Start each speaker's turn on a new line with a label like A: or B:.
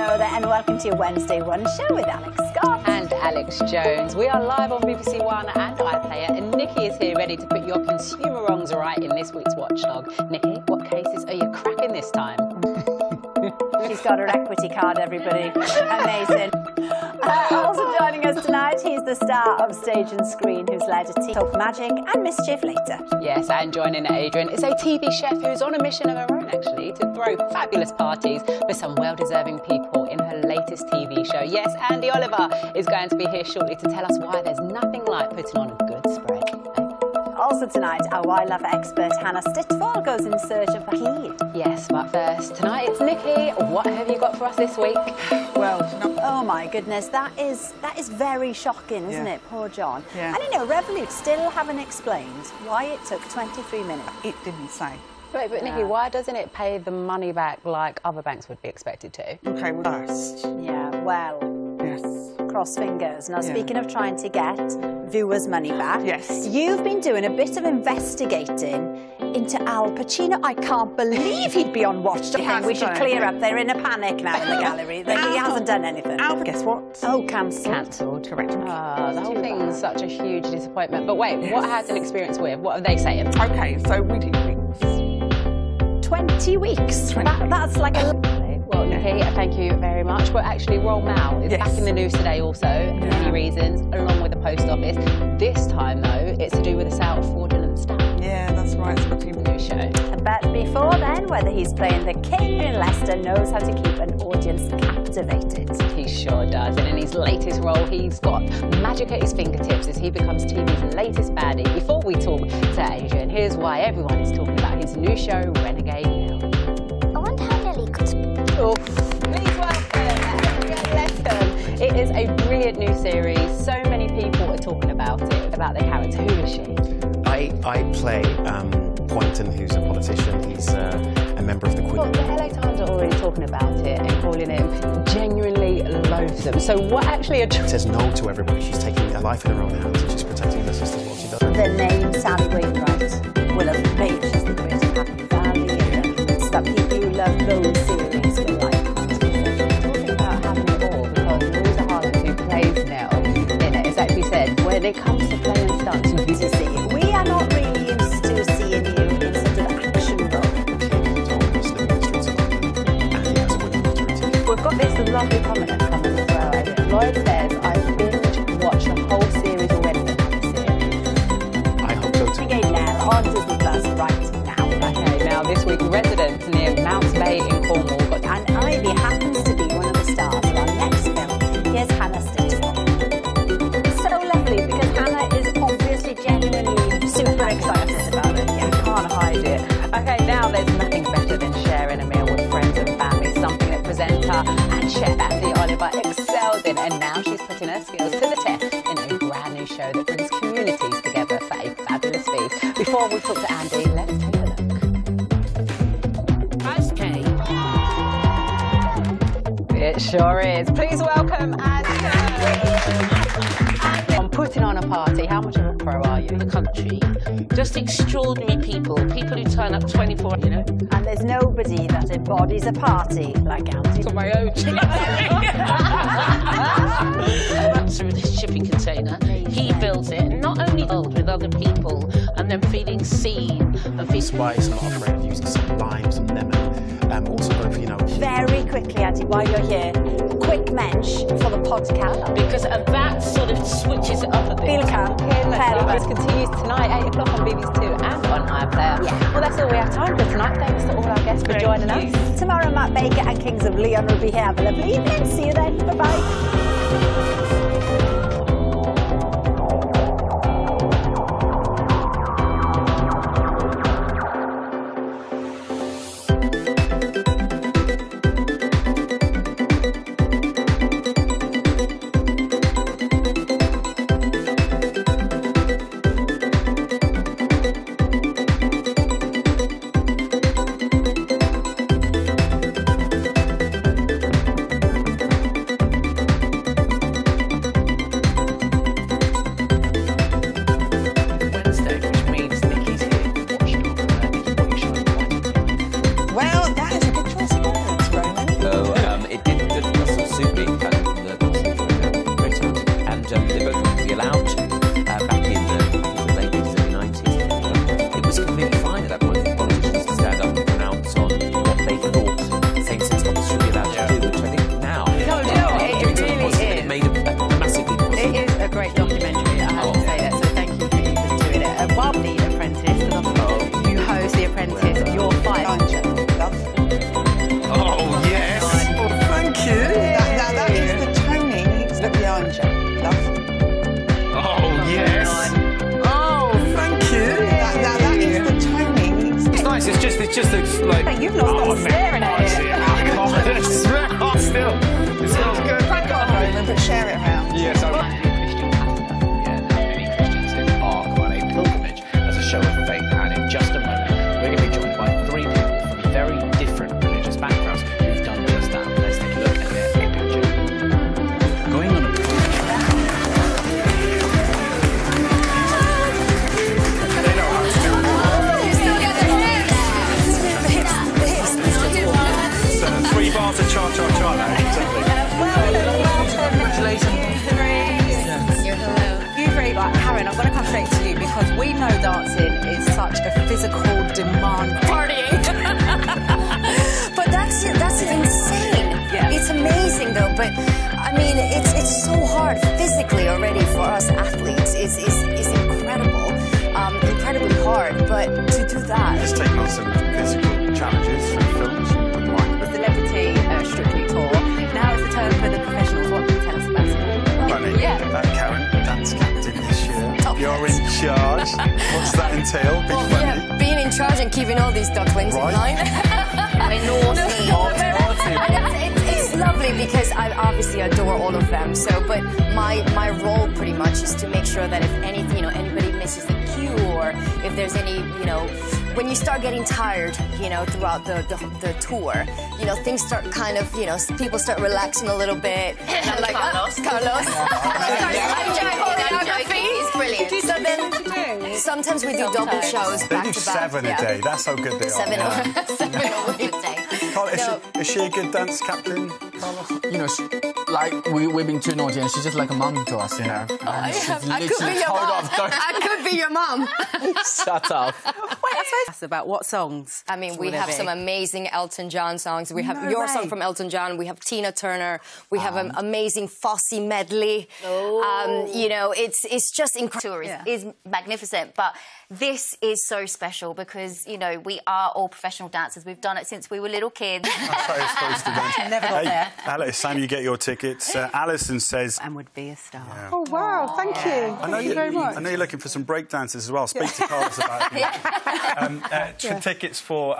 A: Hello there, and welcome to your Wednesday One show with Alex Scott.
B: and Alex Jones. We are live on BBC One and iPlayer, and Nikki is here ready to put your consumer wrongs right in this week's watchdog. Nikki, what cases are you cracking this time?
A: She's got her equity card, everybody. Amazing. Uh, also joining us tonight, he's the star of stage and screen who's led a team of magic and mischief later.
B: Yes, and joining Adrian is a TV chef who's on a mission of her own, actually, to throw fabulous parties for some well-deserving people in her latest TV show. Yes, Andi Oliver is going to be here shortly to tell us why there's nothing like putting on a good spread.
A: Also tonight, our wildlife expert Hannah Stitfall goes in search of a Heed.
B: Yes, but first, tonight it's Nikki. What have you got for us this week?
C: Well,
A: Oh my goodness, that is that is very shocking, isn't
C: Yeah.
A: it? Poor John.
C: Yeah.
A: And you know, Revolut still haven't explained why it took 23 minutes.
C: it didn't say.
B: Wait, but Nikki, why doesn't it pay the money back like other banks would be expected to?
C: Okay, well, first.
A: Yeah, well,
C: Yes.
A: cross fingers. Now,
C: Yeah.
A: speaking of trying to get viewers' money back,
C: Yes.
A: you've been doing a bit of investigating into Al Pacino. I can't believe he'd be on watch.
C: He
A: we should clear up. They're in a panic now in the gallery. That he hasn't done anything.
C: Al, guess what?
A: Oh, cancelled.
B: Cancelled.
C: Correct.
B: Ah, the whole thing's such a huge disappointment. But wait, what has an experience with? What are they saying?
C: Okay, so we did things.
A: 20 weeks.
C: 20
A: That, that's like a.
B: Well, Nikki, thank you very much. But actually, Royal Mail is
C: Yes.
B: back in the news today also, for many reasons, along with the post office. This time, though, it's to do with the sale of fraudulent stamps.
C: Yeah, that's right. It's looking
B: New show.
A: But before then, whether he's playing the king in Leicester knows how to keep an audience captivated.
B: He sure does. And in his latest role, he's got magic at his fingertips as he becomes TV's latest baddie. Before we talk to Adrian, here's why everyone is talking about his new show, Renegade Nell.
D: I wonder how Lily could.
B: Oof. Please welcome Adrian Lester. It is a brilliant new series. So many people are talking about it, about the character. Who is she?
E: I, I play um, Poynton, who's a politician. He's uh, a member of the Queen.
B: Well, the LA Times are already talking about it and calling him genuinely loathsome. So what actually attracts
E: says no to everybody. She's taking a life in her own hands and she's protecting her sister while she does.
A: The name Sally Wainwright
B: show that brings communities together for a fabulous feast. Before we talk to Andi, let's take a look. It sure is. Please welcome Andi. I'm putting on a party, how much of a pro are you?
F: the country. Just extraordinary people, people who turn up 24, you know.
A: And there's nobody that embodies a party like Andi.
F: For my own. That's through this shipping container. He builds it, and not only build with other people, and then feeling seen and feeling
E: Spice, I'm not afraid of using some lime, some lemon. Um, also going you know,
A: Very quickly, Andi, while you're here, quick mensch for the podcast.
F: because and that sort of switches it up a bit.
A: Bilka,
B: This continues tonight, 8 o'clock on BBC Two and on iPlayer.
A: Yeah.
B: Well, that's all we have time for tonight. Thanks to all our guests for joining
F: you.
B: us.
A: Tomorrow, Matt Baker and Kings of Leon will be here. Have a lovely evening. See you then. Bye bye
G: just looks like.
C: You've not
G: Oh,
C: physical demand.
H: partying. but that's that's insane.
C: Yeah.
H: It's amazing though, but I mean it's it's so hard physically already for us athletes. It's it's, it's incredible. Um, incredibly hard, but to do that
E: Just taking on some physical challenges from films. Wouldn't.
A: The Celebrity uh, Strictly Tour. Now is the turn for the professionals. What can you tell us about it?
E: Running.
H: Yeah.
E: Karen, dance captain this year.
H: Top
E: You're
H: hat.
E: in charge. What's that entail? Be
H: well,
E: funny.
H: yeah, being in charge and keeping all these ducklings
E: Right.
H: in line.
A: I mean, naughty.
H: And it's, it's, it's lovely because I obviously adore all of them. So, but my my role pretty much is to make sure that if any you know anybody misses the cue or if there's any you know when you start getting tired you know throughout the the, the tour you know things start kind of you know people start relaxing a little bit. And I'm like
A: Carlos.
H: "Ah, Carlos. I'm trying choreography.
D: It's brilliant.
H: So then sometimes we do double shows
E: They
H: back
E: do
H: to back.
E: seven a day. That's how good they are.
H: Seven,
E: Yeah.
H: seven a week.
D: Good day.
E: Carla, is,
H: No.
E: she, is she a good dance captain, Carlos?
I: you know, she, like we, we've been too naughty, and she's just like a mum to us, you know. Oh, and she's
H: I could
I: literally
H: be your
I: told
H: mom.
I: off, don't
H: I could be your mom.
I: shut up.
C: That's about what songs.
H: I mean, we have some amazing Elton John songs. We have
C: No
H: your
C: way.
H: song from Elton John. We have Tina Turner. We have an amazing Fosse medley. Um, you know, it's it's just incredible.
D: tour is,
C: Yeah.
D: is magnificent, but this is so special because you know we are all professional dancers. We've done it since we were little kids.
E: That's how it's supposed to be.
C: Never got
E: Hey,
C: there.
E: Alice, Sam, you get your tickets. Uh, Alison says.
A: And would be a star.
C: Oh wow! Thank you.
E: I know,
C: Thank you very much.
E: I know you're looking for some break dancers as well. Speak to Carlos about it. Um, uh, t- Tickets for